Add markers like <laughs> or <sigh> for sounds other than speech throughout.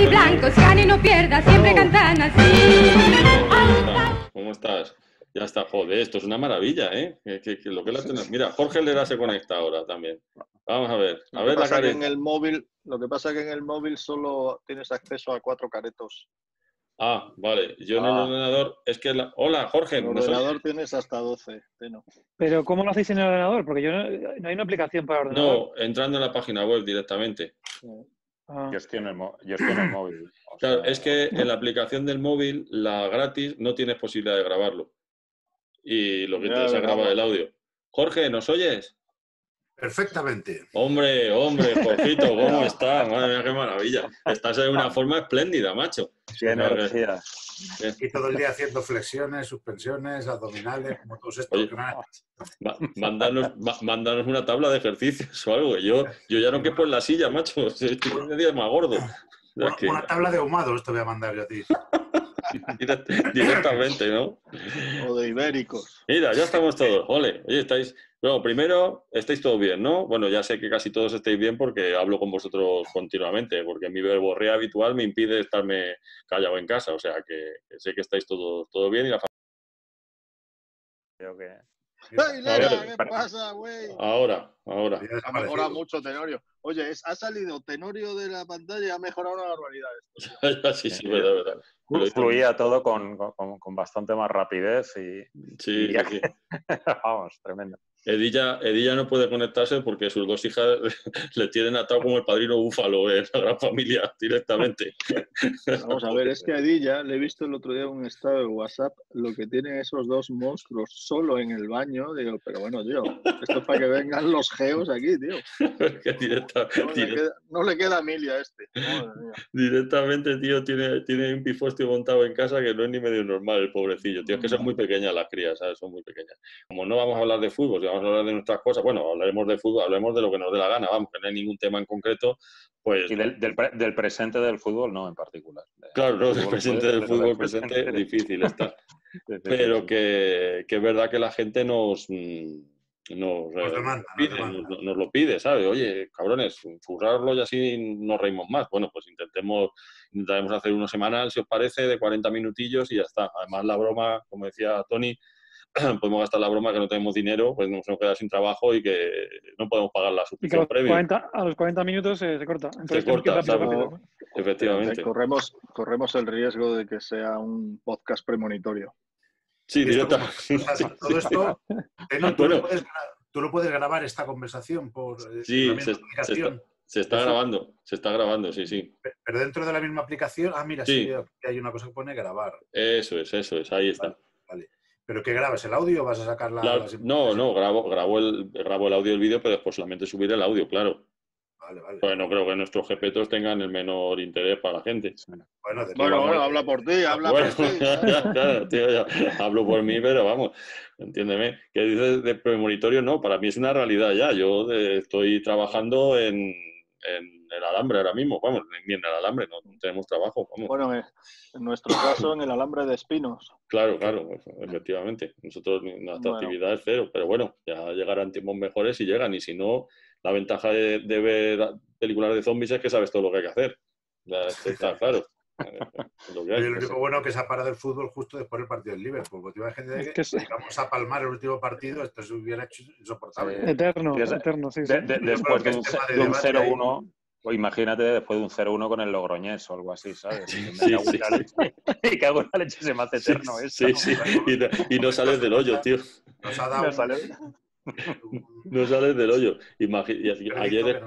y blancos, gane no pierda, siempre cantan así. ¿Cómo estás? Ya está, joder, esto es una maravilla, ¿eh? Que, que, lo que la tenés. Mira, Jorge Lera se conecta ahora también. Vamos a ver. A Lo ver que la que cara. en el móvil, lo que pasa que en el móvil solo tienes acceso a cuatro caretos. Ah, vale. Yo en el Ah. ordenador. Es que. la- Hola, Jorge. En el ordenador tienes hasta 12. Teno. Pero ¿cómo lo hacéis en el ordenador? Porque yo no, no hay una aplicación para ordenador. No, entrando en la página web directamente. Ah. Yo estoy en el, mo- yo estoy en el móvil. o Claro, sea, es que en la aplicación del móvil, la gratis, no tienes posibilidad de grabarlo. Y lo que te es grabar el audio. Jorge, ¿nos oyes? Perfectamente. Hombre, hombre, Jorgito, ¿cómo estás? Madre mía, qué maravilla. Estás en una forma espléndida, macho. Qué energía. Y todo el día haciendo flexiones, suspensiones, abdominales, como todos estos. Oye, Mándanos, una tabla de ejercicios o algo. Yo, yo ya no quepo en la silla, macho. <laughs> Estoy cada día más gordo. Una, que una tabla de ahumados te voy a mandar yo a ti. <laughs> direct- directamente, ¿no? O de ibéricos. Mira, ya estamos todos. Ole, oye, estáis. Bueno, primero, estáis todos bien, ¿no? Bueno, ya sé que casi todos estáis bien porque hablo con vosotros continuamente, porque mi verborrea habitual me impide estarme callado en casa. O sea que sé que estáis todos todo bien y la fa- Creo que ¡Ay, A Lera! ver, ¿Qué pasa, güey? Ahora, ahora. Mejorado mucho Tenorio. Oye, es- ha salido Tenorio de la pantalla y ha mejorado una barbaridad. esto. <laughs> sí, sí, verdad, verdad. Fluía todo con, con- con bastante más rapidez y Sí, y ya sí, sí. <laughs> vamos, tremendo. Edilla, Edilla no puede conectarse porque sus dos hijas <laughs> le tienen atado como el padrino búfalo en la gran familia directamente. Vamos a ver, es que a Edilla le he visto el otro día un estado de WhatsApp, lo que tienen esos dos monstruos solo en el baño. Digo, pero bueno, tío, esto es para que vengan los geos aquí, tío. Directa- No le direct- queda, no le queda milia a este. Madre mía. directamente, tío, tiene, tiene un pifostio montado en casa que no es ni medio normal el pobrecillo. Tío, es que son muy pequeñas las crías, ¿sabes? Son muy pequeñas. Como no vamos a hablar de fútbol, si vamos a hablar de nuestras cosas, bueno, hablaremos de fútbol, hablemos de lo que nos dé la gana, vamos, que no hay ningún tema en concreto, pues Y del, del pre- del presente del fútbol no en particular. Claro, no, del el presente del del fútbol presente. presente difícil está. <laughs> Pero que es verdad que la gente nos, mm, nos, eh, demanda, nos pide, demanda. nos- nos lo pide, ¿sabes? Oye, cabrones, furrarlo y así nos reímos más. Bueno, pues intentemos, intentaremos hacer uno semanal, si os parece, de 40 minutillos y ya está. Además, la broma, como decía Tony, <clears throat> podemos gastar la broma que no tenemos dinero, pues nos hemos quedado sin trabajo y que no podemos pagar la suscripción los, previa. 40, a los 40 minutos eh, se corta. Entonces ir corta, rápido, ¿sabes? rápido. Efectivamente. Corremos, corremos el riesgo de que sea un podcast premonitorio. Sí, Y esto directa. como- <laughs> o sea, todo esto, tú, Bueno. lo puedes, gra- tú lo puedes grabar esta conversación por eh, Sí, la misma se- se aplicación, Se está grabando, se está grabando, sí, sí. pe- pero dentro de la misma aplicación. Ah, mira, Sí. sí, hay una cosa que pone grabar. Eso es, eso es, ahí está. ¿Pero qué grabas? ¿El audio o vas a sacar la.? Las no, no, grabo, grabo, el, grabo el audio y el vídeo, pero después solamente subir el audio, claro. Vale, vale. Pues no creo que nuestros GPTos tengan el menor interés para la gente. Bueno, Bueno, bueno, habla por ti, habla Bueno, por ti. <laughs> ya, claro, tío, ya hablo por mí, pero vamos, entiéndeme. ¿Qué dices de premonitorio? No, para mí es una realidad ya. Yo eh, estoy trabajando en, en el alambre ahora mismo, vamos, ni en el alambre, no tenemos trabajo, vamos. Bueno, en nuestro caso, en el alambre de espinos. Claro, claro, pues, efectivamente. Nosotros, nuestra Bueno. actividad es cero, pero bueno, ya llegarán tiempos mejores y llegan. Y si no, la ventaja de, de ver películas de zombies es que sabes todo lo que hay que hacer. <laughs> Está claro. Lo que hay. Oye, lo único bueno que se ha parado el fútbol justo después del partido del Liverpool. Porque imagínate Es que, que es- llegamos a palmar el último partido, esto se hubiera hecho insoportable. Eterno, Sí, es- eterno, sí, sí. De- de- después de un, de un debate ahí. 0-1, o imagínate después de un 0-1 con el Logroñés o algo así, ¿sabes? Sí, Me cago en sí, la leche. <laughs> Me cago en la leche, se me hace Sí, eterno eso. sí, sí. Y no, y no sales del hoyo, tío. Nos ha dado No un- sale. un- <laughs> No sales del hoyo. Y- ayer,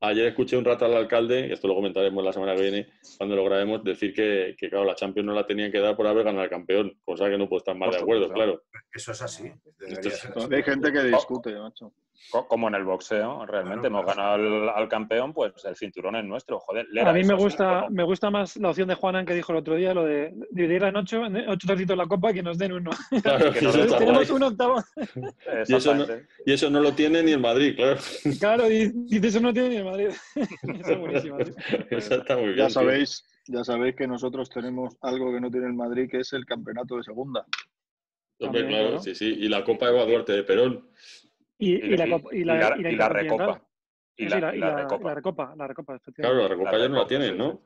no escuché un rato al alcalde, y esto lo comentaremos la semana que viene, cuando lo grabemos, decir que, que, claro, la Champions no la tenían que dar por haber ganado al campeón, cosa que no puedo estar más de acuerdo, claro. Eso es así. Esto es- hay gente que discute, macho. Co- Como en el boxeo, realmente Claro, hemos claro. ganado al, al campeón, pues el cinturón es nuestro. Joder, Lera, A mí me gusta, me gusta más la opción de Juanan que dijo el otro día, lo de dividirla en ocho, en ocho trocitos la copa y que nos den uno. <laughs> Claro, Que que no eso lo está Tenemos un octavo. Y eso no- Exactamente. Y eso no lo tiene ni el Madrid, claro. Claro, dice eso no tiene ni el Madrid. <laughs> Eso es buenísimo. Eso está muy bien. Ya sabéis, ya sabéis que nosotros tenemos algo que no tiene el Madrid, que es el campeonato de segunda. Hombre, claro, claro. sí, sí. Y la Copa Eva Duarte de Perón. Y, y la copa- y la, y la y la Intercontinental. recopa. Y Sí, la, la, y y la la- recopa. la recopa, recopa. Claro, la Recopa ya no la recopa, tienen, ¿no? sí.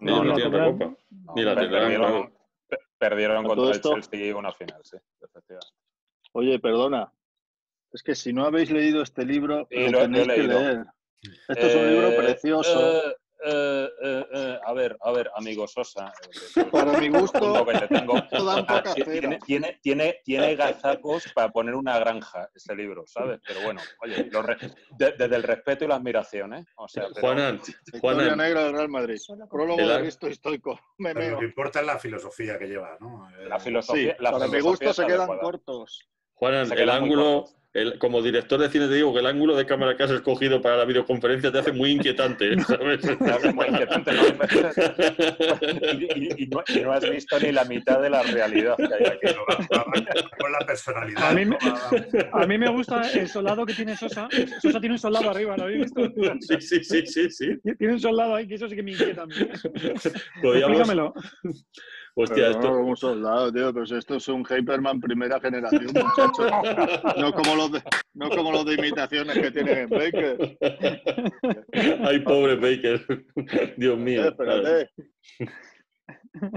Ellos no, no, tienen no, otra no. copa. No, Ni la tendrán, perdieron, contra el Chelsea una final, sí, efectivamente. Oye, perdona. Es que si no habéis leído este libro, Sí, lo, lo- lo he tenéis que leído. leer. Esto es un libro Eh, precioso. eh, eh, eh, a ver, a ver, amigo Sosa. eh, <laughs> Para mi gusto, tengo. <laughs> Ah, tiene, tiene, tiene, tiene gazacos para poner una granja ese libro, ¿sabes? Pero bueno, oye, lo re- de- desde el respeto y la admiración, ¿eh? O sea, pero- Juanan, Juanan, negra del Real Madrid. Prólogo El de ar- Risto Estoico. Me Pero meo. lo que importa es la filosofía que lleva, ¿no? La Sí, filosofía. la para mi filosofía gusto se quedan adecuada. cortos. Juanan, Se el ángulo, cortos. El, como director de cine te digo que el ángulo de cámara que has escogido para la videoconferencia te hace muy inquietante, <laughs> <laughs> ¿sabes? Me hace muy inquietante, ¿no? <laughs> y, no, y no has visto ni la mitad de la realidad que hay aquí. pero va- va- va con la personalidad. A mí me- gusta el soldado que tiene Sosa. Sosa tiene un soldado arriba, ¿lo habéis visto? Sí, sí, sí, sí, sí. Tiene un soldado ahí, que eso sí que me inquieta a mí. Hostia, esto, no, un soldado, tío. Pero si esto es un Hyperman primera generación, muchachos. No como los de, no como los de imitaciones que tienen en Baker. ay, pobre Baker, Dios mío. Eh, espérate.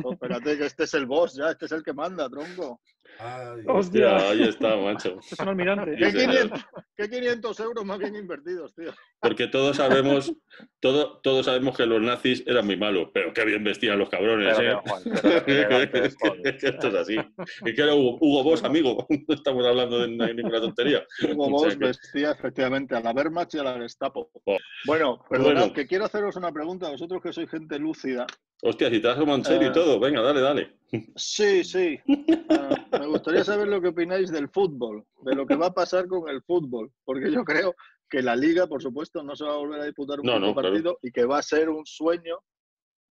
Oh, espérate, que este es el boss ya, este es el que manda, tronco. Ay, Hostia. Hostia, ahí está, macho. <laughs> Es un almirante. ¿Qué Sí, señor. 500, qué 500 euros más bien invertidos, tío? Porque todos sabemos, todo, todos sabemos que los nazis eran muy malos, pero qué bien vestían los cabrones, Pero, ¿eh? Juan, pero. <laughs> Esto es así. Y que era Hugo, Hugo Boss, amigo. <laughs> No estamos hablando de ninguna tontería. Hugo O sea Boss que- vestía efectivamente a la Wehrmacht y a la Gestapo. Oh. Bueno, perdonad, Bueno. que quiero haceros una pregunta a vosotros que sois gente lúcida. Hostia, si te has en serio Eh. y todo, venga, dale, dale. Sí, sí. Ah, me gustaría saber lo que opináis del fútbol, de lo que va a pasar con el fútbol, porque yo creo que la liga, por supuesto, no se va a volver a disputar un No, claro. partido y que va a ser un sueño.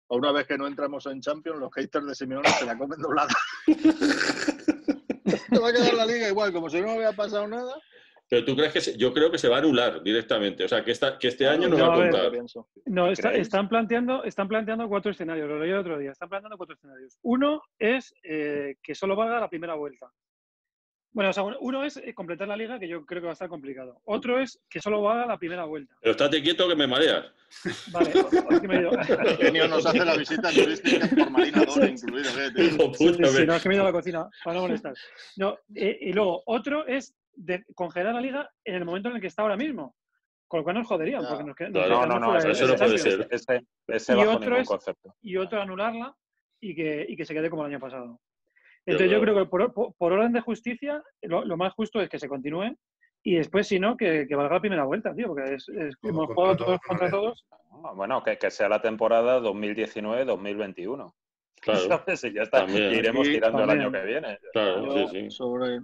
Una vez que no entramos en Champions, los haters de Simeone se la comen doblada. <laughs> Se va a quedar la liga igual, como si no hubiera pasado nada. Pero tú crees que se- yo creo que se va a anular directamente. O sea, que, esta, que este año no, No, va a ver. contar. No, está- están, planteando, están planteando cuatro escenarios, lo leí el otro día. Están planteando cuatro escenarios. Uno es eh, que solo valga la primera vuelta. Bueno, o sea, uno- es eh, completar la liga, que yo creo que va a estar complicado. Otro es que solo valga la primera vuelta. Pero estate quieto que me mareas. Vale, es que me he ido. <laughs> Genio nos hace la visita turística por Marina incluido. ¿eh, Sí, sí, no, es que me he ido a la cocina para no molestar. No, eh, y luego, otro es de congelar la liga en el momento en el que está ahora mismo. Con lo cual nos joderían, Ya. porque nos. No, no, no, fuera eso, no puede ser. Ese, ese Y bajo otro es- concepto. Y otro anularla y que, y que se quede como el año pasado. Entonces yo creo que por, orden de justicia, lo, lo más justo es que se continúe y después, si no, que, que valga la primera vuelta, tío, porque es, hemos jugado todo, todos no contra todos. Bueno, que, que sea la temporada 2019-2021. Claro, <laughs> ¿Sabes? Y ya está. También. Iremos tirando el año que viene. claro, Yo, sí, sí. Sobre,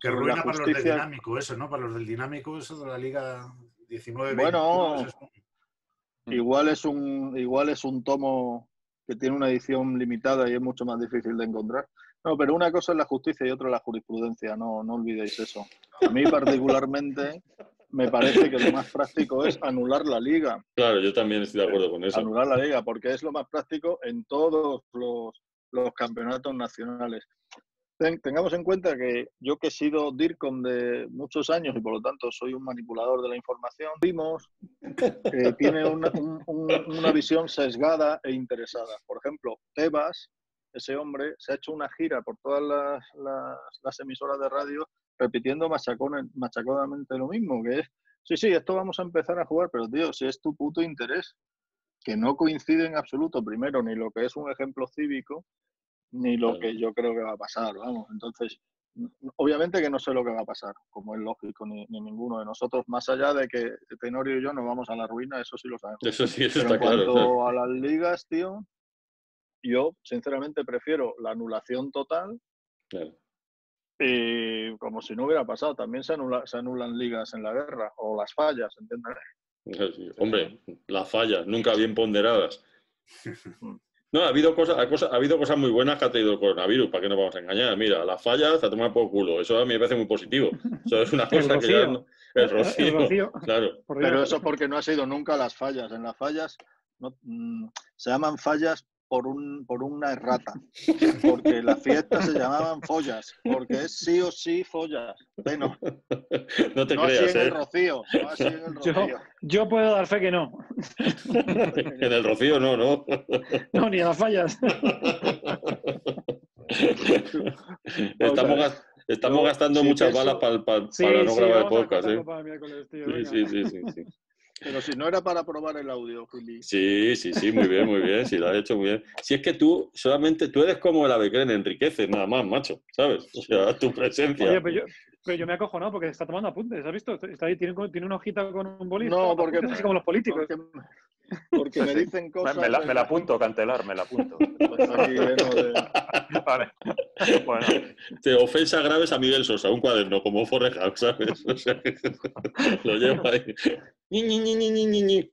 Que ruina la para los del dinámico, eso, ¿no? Para los del dinámico, eso de la Liga 19 Bueno. 21, eso es- Igual es un igual es un tomo que tiene una edición limitada y es mucho más difícil de encontrar. No, pero una cosa es la justicia y otra la jurisprudencia, no, no olvidéis eso. A mí particularmente me parece que lo más práctico es anular la liga, Claro, yo también estoy de acuerdo con eso. anular la liga, porque es lo más práctico en todos los, los campeonatos nacionales. Ten- tengamos en cuenta que yo que he sido DIRCOM de muchos años y por lo tanto soy un manipulador de la información, vimos que tiene una, <laughs> un- un- una visión sesgada e interesada. Por ejemplo, Tebas, ese hombre, se ha hecho una gira por todas las, las- las emisoras de radio repitiendo machacodamente lo mismo, que es, sí, sí, esto vamos a empezar a jugar, pero tío, si es tu puto interés, que no coincide en absoluto, primero, ni lo que es un ejemplo cívico, ni lo Claro. que yo creo que va a pasar, vamos. Entonces, obviamente que no sé lo que va a pasar, como es lógico, ni, ni ninguno de nosotros, más allá de que Tenorio y yo nos vamos a la ruina, eso sí lo sabemos. Eso sí, eso Pero está en claro. cuanto a las ligas, tío, yo sinceramente prefiero la anulación total Claro. y como si no hubiera pasado. También se, anula- se anulan ligas en la guerra o las fallas, ¿entiendes? Sí. Hombre, las fallas, nunca bien ponderadas. No, ha habido cosas, ha cosa- ha habido cosas muy buenas que ha traído el coronavirus, ¿para qué nos vamos a engañar? Mira, las fallas a tomar por culo, eso a mí me parece muy positivo. Eso es una cosa que ya no- El rocío, El rocío. claro. Pero eso porque no ha sido nunca las fallas. En las fallas no- mm, se llaman fallas por, un, por una errata. Porque las fiestas se llamaban follas. Porque es sí o sí follas. Bueno, <laughs> No te no así creas, en el ¿eh? rocío. No así en el Yo- rocío. Yo puedo dar fe que no. <laughs> En el rocío no, ¿no? <laughs> No, ni a las fallas. estamos estamos Yo gastando sí muchas balas pa'l- pa- Sí, para no sí, grabar el podcast, ¿eh? para miércoles, tío, sí, sí, sí, sí. Pero si no era para probar el audio, Juli. Sí, sí, sí, muy bien, muy bien, sí, lo has hecho muy bien. Si es que tú solamente, tú eres como el avecren, enriqueces nada más, macho, ¿sabes? O sea, tu presencia. Oye, pero yo, pero yo me he acojonado porque está tomando apuntes, ¿has visto? Está ahí, tiene, tiene una hojita con un bolígrafo. No, porque- Así como los políticos. Porque, porque me dicen cosas. me la, de- me la apunto, Cantelar, me la apunto. <laughs> Aquí de- Vale. Bueno, Te ofensas graves a Miguel Sosa, un cuaderno, como Forrejao, ¿sabes? O sea, <laughs> lo lleva ahí. Ñi, ñi, ñi, ñi, ñi, ñi.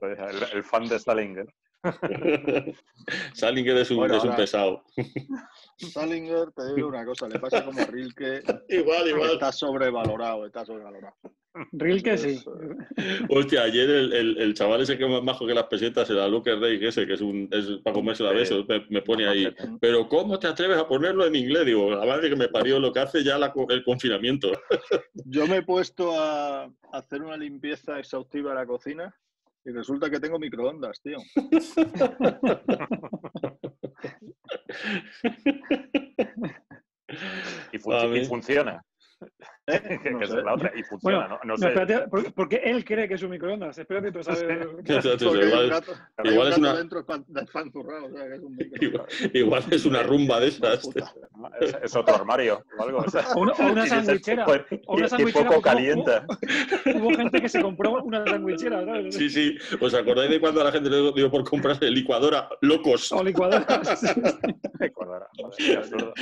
pues, el, el fan de Salinger. <laughs> Salinger es un, Bueno, es un ahora- pesado. <laughs> Salinger, te digo una cosa, le pasa como a Rilke, <laughs> Igual, igual. está sobrevalorado, está sobrevalorado. Rilke sí. Hostia, ayer el, el, el chaval ese que es más majo que las pesetas, el Luke Rey, ese, que es, un, es para comerse la beso, me, me pone ahí. Pero ¿cómo te atreves a ponerlo en inglés? Digo, la madre que me parió lo que hace ya la el confinamiento. Yo me he puesto a hacer una limpieza exhaustiva de la cocina y resulta que tengo microondas, tío. <laughs> Y, funciona. ¿Eh? <laughs> que No que sé. es la otra. Y funciona, Bueno, ¿no? No no, sé. espérate, por- porque él cree que es un microondas. Espérate <laughs> <laughs> hay un igual, es una- dentro espan- despanzurrado, o sea, que es un micro. igual, igual es una rumba de esas. Es, es otro armario o algo. o sea. O una, o una sandwichera. "Joder, o una sandwichera, poco hubo- calienta. Hubo gente que se compró una sandwichera, ¿sabes? Sí, sí. ¿Os acordáis de cuando a la gente le dio por comprarse licuadora? ¡Locos! O licuadora. Joder, qué absurdo.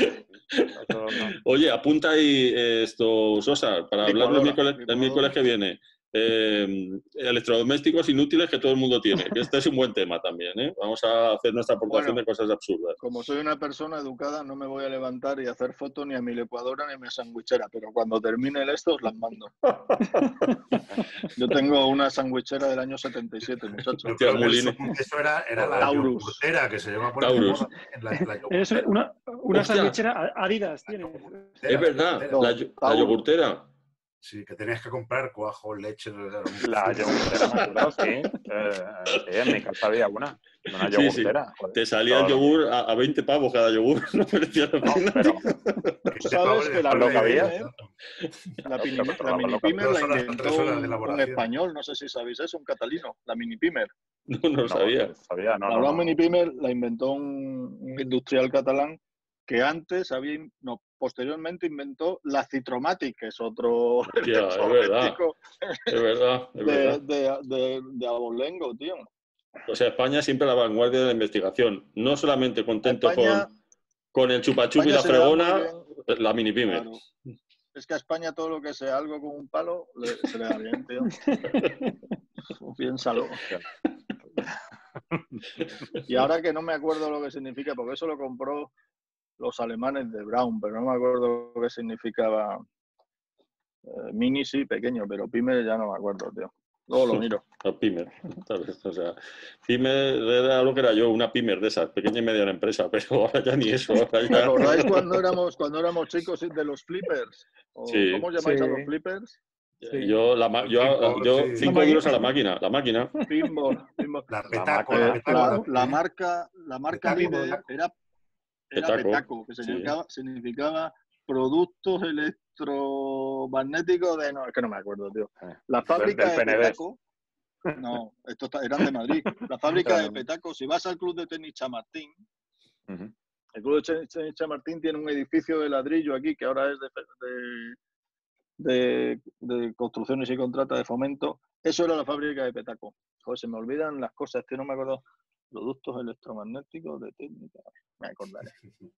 Oye, apunta ahí eh, esto, Sosa, para hablar del Licuadora, miércoles, el miércoles que viene. Eh, electrodomésticos inútiles que todo el mundo tiene. Que este es un buen tema también. ¿eh? Vamos a hacer nuestra aportación Bueno. de cosas absurdas. Como soy una persona educada, no me voy a levantar y hacer fotos ni a mi licuadora ni a mi sandwichera, pero cuando termine el esto os las mando. <laughs> Yo tengo una sandwichera del año 77, muchachos. Molina. eso, eso era, era la Taurus. yogurtera que se lleva por Taurus. En la, la Es una, una sandwichera Adidas. Tiene. Es verdad, la, la yogurtera. Sí, que tenías que comprar cuajo, leche. La yogurtera sí. Eh, sí, en mi casa había una. Una Sí, sí. yogurtera. joder. Te salía el yogur a, a 20 pavos cada yogur. <laughs> No merecía la No, pero ¿Sabes que la lo que había. La, No, mini Pimer la inventó un, español, no sé si sabéis eso, un catalino, la mini Pimer. <laughs> No, no lo sabía. no sabía, no, la no, no. mini Pimer la inventó un, un industrial catalán que antes había, no, posteriormente inventó la Citromatic, que es otro <laughs> es verdad, es verdad, <laughs> es de, verdad. de, de, de abolengo, tío. O sea, España siempre a la vanguardia de la investigación. No solamente contento España- con, con el chupachup y la fregona, la mini pyme. Claro. Es que a España todo lo que sea algo con un palo le- se le da bien, tío. <laughs> Piénsalo. Y ahora que no me acuerdo lo que significa, porque eso lo compró los alemanes de Brown, pero no me acuerdo que significaba. Eh, mini sí, pequeño, pero pyme ya no me acuerdo, tío. Luego lo <laughs> miro. La pyme. ¿sabes? O sea, pyme era lo que era yo, una pyme de esas, pequeña y mediana empresa, <laughs> pero ahora ya ni eso. Ahora ¿Me ya... acordáis cuando éramos, cuando éramos chicos de los flippers? ¿O Sí. ¿Cómo llamáis a los flippers? Yo, la, ma- yo, Pinball, yo sí. cinco La duros a la máquina, la máquina. Pinball. pinball. La petaco, la Eh, petaco. la, la- la marca, la marca Petaco, líder petaco. era, era Petaco, Petaco, que sí. significaba, productos electromagnéticos de... No, es que no me acuerdo, tío. Eh, La fábrica del de. Petaco... No, estos ta- eran de Madrid. La fábrica de. Petaco, si vas al club de tenis Chamartín, el club de tenis- tenis Chamartín tiene un edificio de ladrillo aquí que ahora es de, de, de- de construcciones y contratas de fomento. Eso era la fábrica de Petaco. Joder, se me olvidan las cosas, que no me acuerdo. Productos electromagnéticos de técnica. Me acordaré. <laughs>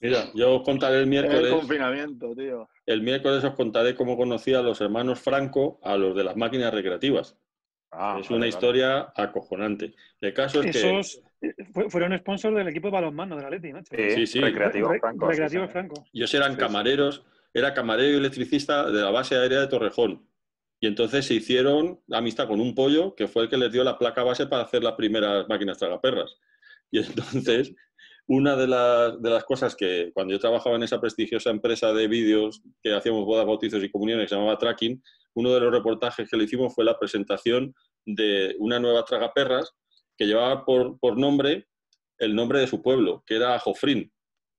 Mira, yo os contaré el El miércoles. confinamiento, tío. El miércoles os contaré cómo conocí a los hermanos Franco a los de las máquinas recreativas. Ah, es vale, una vale. historia acojonante. El caso es que Esos eh, fue- fueron sponsors del equipo de balonmano de la Leti, macho. Sí, Sí, sí. Recreativo, Re- Franco. Recreativo sí. Franco. ellos eran camareros, era camarero y electricista de la base aérea de Torrejón. Y entonces se hicieron amistad con un pollo que fue el que les dio la placa base para hacer las primeras máquinas tragaperras. Y entonces, una de las, cosas que cuando yo trabajaba en esa prestigiosa empresa de vídeos que hacíamos bodas, bautizos y comuniones, que se llamaba Tracking, uno de los reportajes que le hicimos fue la presentación de una nueva tragaperras que llevaba por, por nombre el nombre de su pueblo, que era Jofrín.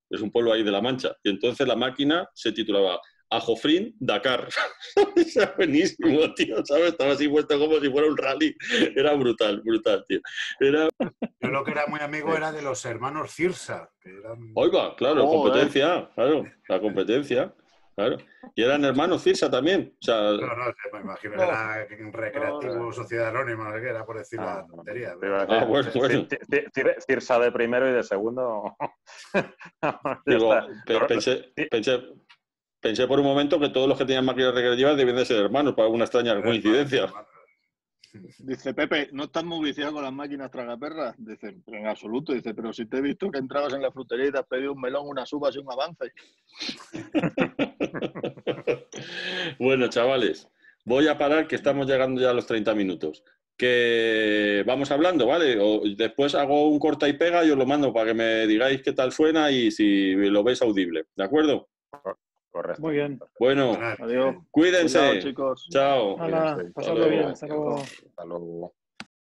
Es un pueblo ahí de La Mancha. Y entonces la máquina se titulaba Ajofrín Dakar. <laughs> Era buenísimo, tío, ¿sabes? Estaba así puesto como si fuera un rally. Era brutal, brutal, tío. Era, Yo lo que era muy amigo era de los hermanos Cirsa, que eran... oiga, claro, Joder. competencia, claro, la competencia, claro. Y eran hermanos Cirsa también. O sea, No, no, me imagino que era recreativo, sociedad anónima, que era por decir Ah, la tontería. a Ah, decir, bueno, bueno. Cir- Cir- Cir- Cirsa de primero y de segundo. <laughs> Digo, pensé, pensé, pensé por un momento que todos los que tenían máquinas recreativas debían de ser hermanos, por alguna extraña coincidencia. Dice Pepe, ¿no estás muy viciado con las máquinas tragaperras? Dice, "Pero en absoluto. Dice, pero si te he visto que entrabas en la frutería y te has pedido un melón, unas uvas y un avance. <laughs> bueno, chavales, voy a parar que estamos llegando ya a los 30 minutos. Que vamos hablando, ¿vale? O después hago un corta y pega y os lo mando para que me digáis qué tal suena y si lo veis audible. ¿De acuerdo? Correcto. Muy bien. Bueno, Adiós. cuídense. Cuidado, chicos. Chao. Cuídense. pasadlo bien. luego. Hasta luego. Hasta luego.